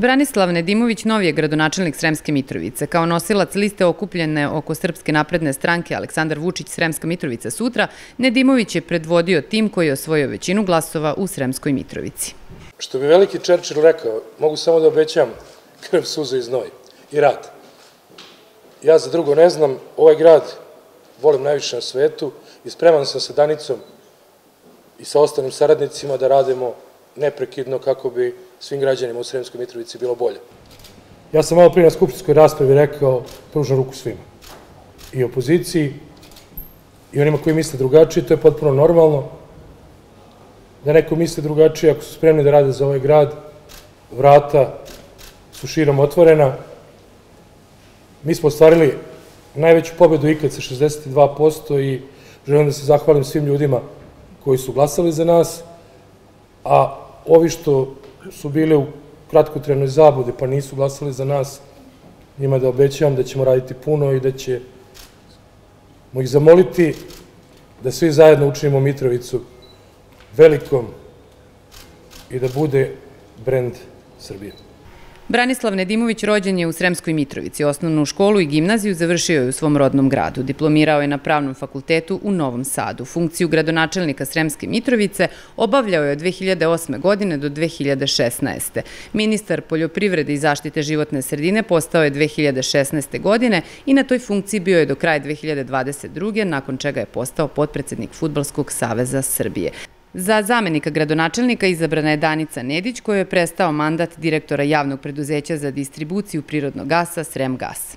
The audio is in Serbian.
Branislav Nedimović novi je gradonačelnik Sremske Mitrovice. Kao nosilac liste okupljene oko Srpske napredne stranke Aleksandar Vučić Sremska Mitrovica sutra, Nedimović je predvodio tim koji je osvojio većinu glasova u Sremskoj Mitrovici. Što bi veliki Čerčil rekao, mogu samo da obećam krv, suza i znoj i rad. Ja za drugo ne znam, ovaj grad volim najviše na svetu i spreman sam sa Danicom i sa ostalim saradnicima da radimo neprekidno kako bi svim građanima u Sremskoj Mitrovici bilo bolje. Ja sam malo prije na skupštinskoj raspravi rekao pružam ruku svima. I opoziciji, i onima koji misle drugačije, to je potpuno normalno. Da neko misle drugačije, ako su spremni da rade za ovaj grad, vrata su širom otvorena. Mi smo ostvarili najveću pobedu ikad sa 62% i želim da se zahvalim svim ljudima koji su glasali za nas, a ovi što su bile u kratkotrenoj zabude pa nisu glasali za nas, njima da obećavam da ćemo raditi puno i da ćemo ih zamoliti da svi zajedno učinimo Mitrovicu velikom i da bude brend Srbije. Branislav Nedimović rođen je u Sremskoj Mitrovici. Osnovnu školu i gimnaziju završio je u svom rodnom gradu. Diplomirao je na Pravnom fakultetu u Novom Sadu. Funkciju gradonačelnika Sremske Mitrovice obavljao je od 2008. godine do 2016. Ministar poljoprivrede i zaštite životne sredine postao je 2016. godine i na toj funkciji bio je do kraja 2022. nakon čega je postao potpredsednik Futbalskog saveza Srbije. Za zamenika gradonačelnika izabrana je Danica Nedić, koju je prestao mandat direktora javnog preduzeća za distribuciju prirodnog gasa Srem Gas.